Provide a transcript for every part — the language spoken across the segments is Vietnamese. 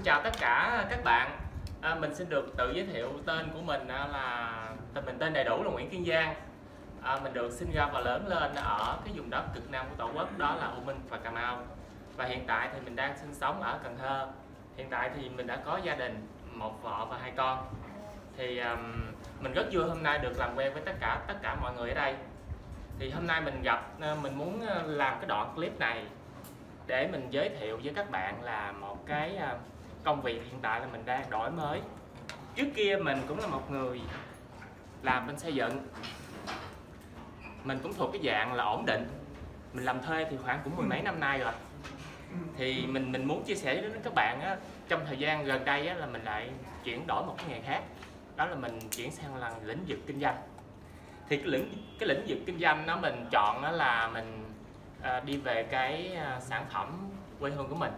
xin chào tất cả các bạn. À, mình xin được tự giới thiệu tên của mình à, là tên mình tên đầy đủ là Nguyễn Kiên Giang. À, mình được sinh ra và lớn lên ở cái vùng đất cực nam của tổ quốc đó là U Minh và Cà Mau. Và hiện tại thì mình đang sinh sống ở Cần Thơ. Hiện tại thì mình đã có gia đình một vợ và hai con. Thì um, mình rất vui hôm nay được làm quen với tất cả tất cả mọi người ở đây. Thì hôm nay mình gặp à, mình muốn à, làm cái đoạn clip này để mình giới thiệu với các bạn là một cái công việc hiện tại là mình đang đổi mới. Trước kia mình cũng là một người làm bên xây dựng. Mình cũng thuộc cái dạng là ổn định. Mình làm thuê thì khoảng cũng mười mấy năm nay rồi. Thì mình mình muốn chia sẻ đến các bạn á, trong thời gian gần đây á, là mình lại chuyển đổi một cái nghề khác. Đó là mình chuyển sang là lĩnh vực kinh doanh. Thì cái lĩnh cái lĩnh vực kinh doanh nó mình chọn đó là mình à, đi về cái à, sản phẩm quê hương của mình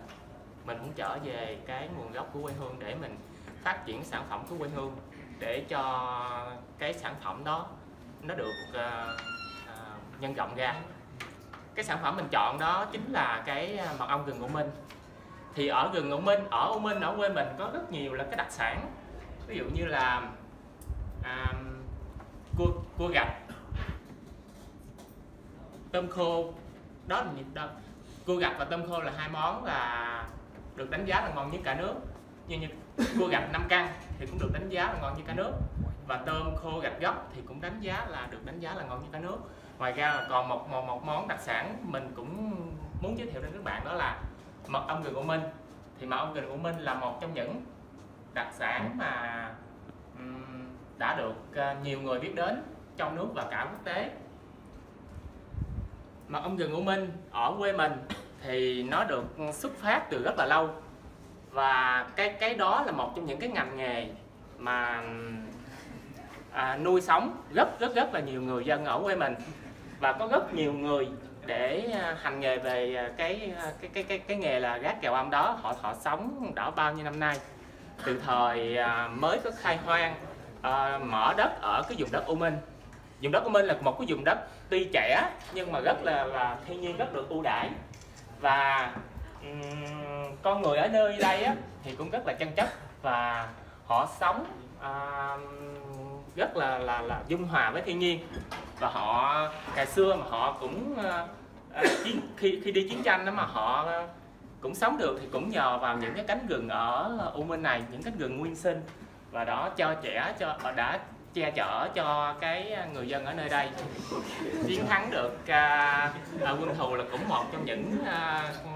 mình muốn trở về cái nguồn gốc của quê hương để mình phát triển sản phẩm của quê hương để cho cái sản phẩm đó nó được uh, uh, nhân rộng ra. Cái sản phẩm mình chọn đó chính là cái ờ, mật ong gừng U Minh. Thì ở gừng U Minh ở U Minh ở quê mình có rất nhiều là cái đặc sản. Ví dụ như là à, cua cua gạch tôm khô. Đó là đó cua gạch và tôm khô là hai món là được đánh giá là ngon nhất cả nước. Như như cua gạch 5 căn thì cũng được đánh giá là ngon như cả nước. Và tôm khô gạch góc thì cũng đánh giá là được đánh giá là ngon như cả nước. Ngoài ra là còn một, một một món đặc sản mình cũng muốn giới thiệu đến các bạn đó là mật ong gừng của Minh. Thì mật ong gừng của Minh là một trong những đặc sản mà um, đã được uh, nhiều người biết đến trong nước và cả quốc tế. Mật ong gừng U Minh ở quê mình thì nó được xuất phát từ rất là lâu. Và cái cái đó là một trong những cái ngành nghề mà à, nuôi sống rất rất rất là nhiều người dân ở quê mình. Và có rất nhiều người để à, hành nghề về à, cái à, cái cái cái cái nghề là gác kèo âm đó. Họ họ sống đã bao nhiêu năm nay? Từ thời mới có khai hoang à, mở đất ở cái vùng đất U Minh. Vùng đất u Minh là một cái vùng đất tuy trẻ nhưng mà rất là là thiên nhiên rất được ưu đãi và um, con người ở nơi đây á, thì cũng rất là chân chất và họ sống uh, rất là là là dung hòa với thiên nhiên. Và họ ngày xưa mà họ cũng ờ, à, uh, chiến, khi khi đi chiến tranh đó mà họ ờ, cũng sống được thì cũng nhờ vào những cái cánh rừng ở U Minh này những cánh rừng nguyên sinh. Và đó cho trẻ cho đã che chở cho cái người dân ở nơi đây. Chiến thắng được uh, uh, quân thù là cũng một trong những uh,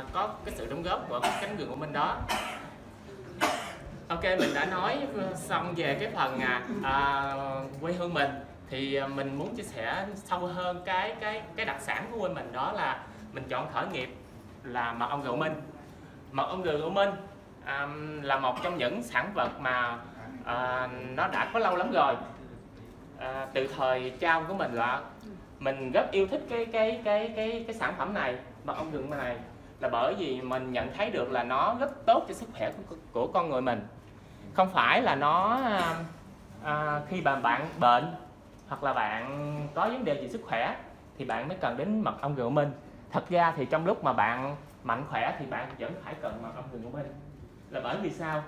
uh, có cái sự đóng góp của cánh rừng của mình đó. Ok mình đã nói xong về cái phần à, à, quê hương mình thì mình muốn chia sẻ sâu hơn cái cái cái đặc sản của quê mình đó là mình chọn khởi nghiệp là mật ong gừng minh. Mật ong của minh à, là một trong những sản vật mà à, nó đã có lâu lắm rồi. À, từ thời cha của mình là mình rất yêu thích cái cái cái cái cái sản phẩm này mật ong gừng này là bởi vì mình nhận thấy được là nó rất tốt cho sức khỏe của, của con người mình. Không phải là nó à, khi mà bạn bệnh hoặc là bạn có vấn đề gì sức khỏe thì bạn mới cần đến mật ong gừng mình thật ra thì trong lúc mà bạn mạnh khỏe thì bạn vẫn phải cần mật ong gừng mình là bởi vì sao?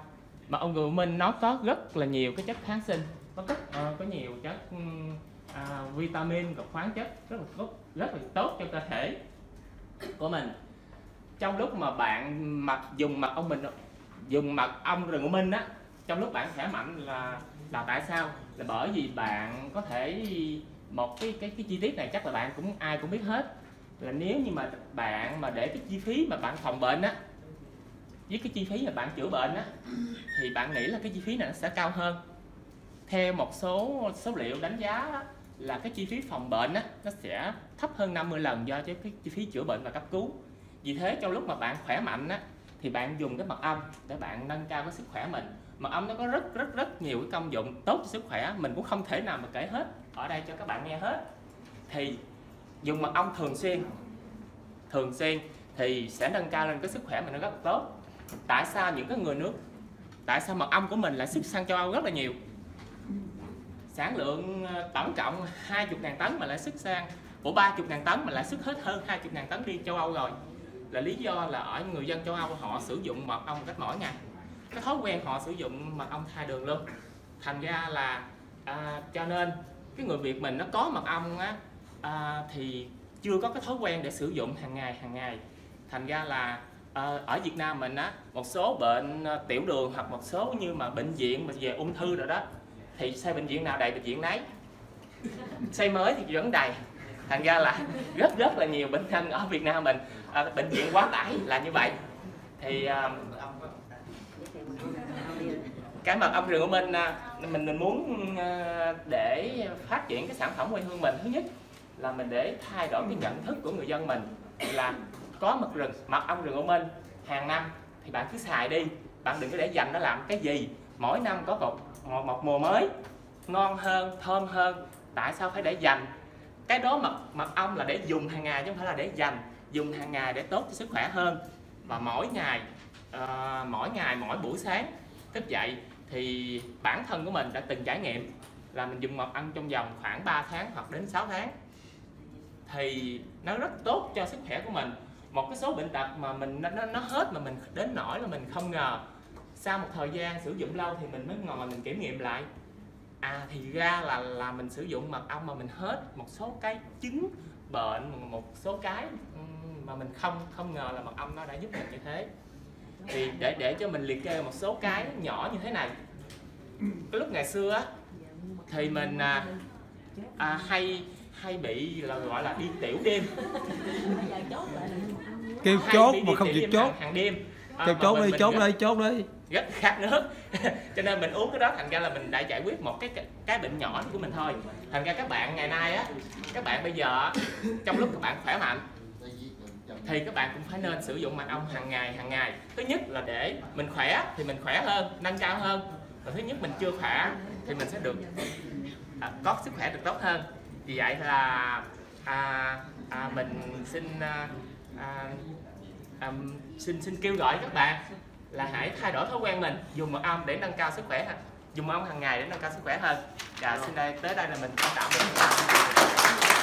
Mà ông gừng mình nó có rất là nhiều cái chất kháng sinh. Có rất uh, có nhiều chất uh, vitamin và khoáng chất rất là tốt rất là tốt cho cơ thể của mình. Trong lúc mà bạn mặc dùng mật ong mình dùng mật ong rừng của mình á trong lúc bạn khỏe mạnh là là tại sao? Là bởi vì bạn có thể một cái cái cái chi tiết này chắc là bạn cũng ai cũng biết hết. Là nếu như mà bạn mà để cái chi phí mà bạn phòng bệnh á với cái chi phí mà bạn chữa bệnh á thì bạn nghĩ là cái chi phí này nó sẽ cao hơn. Theo một số số liệu đánh giá đó, là cái chi phí phòng bệnh á nó sẽ thấp hơn 50 lần do cái chi phí chữa bệnh và cấp cứu. Vì thế trong lúc mà bạn khỏe mạnh á thì bạn dùng cái mật ong để bạn nâng cao cái sức khỏe mình. Mật ong nó có rất rất rất nhiều cái công dụng tốt cho sức khỏe mình cũng không thể nào mà kể hết ở đây cho các bạn nghe hết. Thì dùng mật ong thường xuyên thường xuyên thì sẽ nâng cao lên cái sức khỏe mình nó rất tốt tại sao những cái người nước tại sao mật ong của mình lại xuất sang châu Âu rất là nhiều? Sản lượng ờ, tổng cộng 20 ngàn tấn mà lại xuất sang của 30 ngàn tấn mà lại xuất hết hơn 20 ngàn tấn đi châu Âu rồi. Là lý do là ở người dân châu Âu họ sử dụng mật ong cách mỗi ngày cái thói quen họ sử dụng mật ong thay đường luôn. Thành ra là à, cho nên cái người Việt mình nó có mật ong á à, thì chưa có cái thói quen để sử dụng hàng ngày hàng ngày. Thành ra là à, ở Việt Nam mình á một số bệnh ờ, tiểu đường hoặc một số như mà bệnh viện mà về ung thư rồi đó thì xây bệnh viện nào đầy bệnh viện nấy. Xây mới thì vẫn đầy. Thành ra là rất rất là nhiều bệnh nhân ở Việt Nam mình à, bệnh viện quá tải là như vậy. Thì à, cái mật ong rừng của mình à, mình mình muốn à, để phát triển cái sản phẩm quê hương mình thứ nhất là mình để thay đổi cái nhận thức của người dân mình là có mật rừng mật ong rừng ô minh. Hàng năm thì bạn cứ xài đi. Bạn đừng có để dành nó làm cái gì. Mỗi năm có một một, một mùa mới. Ngon hơn thơm hơn. Tại sao phải để dành? Cái đó mật mật ong là để dùng hàng ngày chứ không phải là để dành. Dùng hàng ngày để tốt cho sức khỏe hơn. Và mỗi ngày uh, mỗi ngày mỗi buổi sáng thức dậy thì bản thân của mình đã từng trải nghiệm là mình dùng mật ong trong vòng khoảng 3 tháng hoặc đến 6 tháng. Thì nó rất tốt cho sức khỏe của mình một cái số bệnh tật mà mình nó, nó hết mà mình đến nỗi là mình không ngờ. Sau một thời gian sử dụng lâu thì mình mới ngồi mình kiểm nghiệm lại. À thì ra là là mình sử dụng mật ong mà mình hết một số cái chứng bệnh một số cái mà mình không không ngờ là mật ong nó đã giúp mình như thế. Thì để để cho mình liệt kê một số cái nhỏ như thế này. Cái lúc ngày xưa á thì mình à, à, hay hay bị là gọi là đi tiểu đêm. Kêu chốt mà không chịu chốt. hàng đêm. À, kêu chốt đi chốt đi chốt đi. rất khát nước cho nên mình uống cái đó thành ra là mình đã giải quyết một cái cái bệnh nhỏ của mình thôi. Thành ra các bạn ngày nay á các bạn bây giờ trong lúc các bạn khỏe mạnh thì các bạn cũng phải nên sử dụng mật ong hàng ngày hàng ngày. Thứ nhất là để mình khỏe thì mình khỏe hơn nâng cao hơn. Và thứ nhất mình chưa khỏe thì mình sẽ được à, có sức khỏe được tốt hơn vì vậy là à, à, mình xin à, à, à, xin xin kêu gọi các bạn là hãy thay đổi thói quen mình dùng mật ong để nâng cao sức khỏe dùng mật ong hàng ngày để nâng cao sức khỏe hơn. Và xin đây tới đây là mình tạm biệt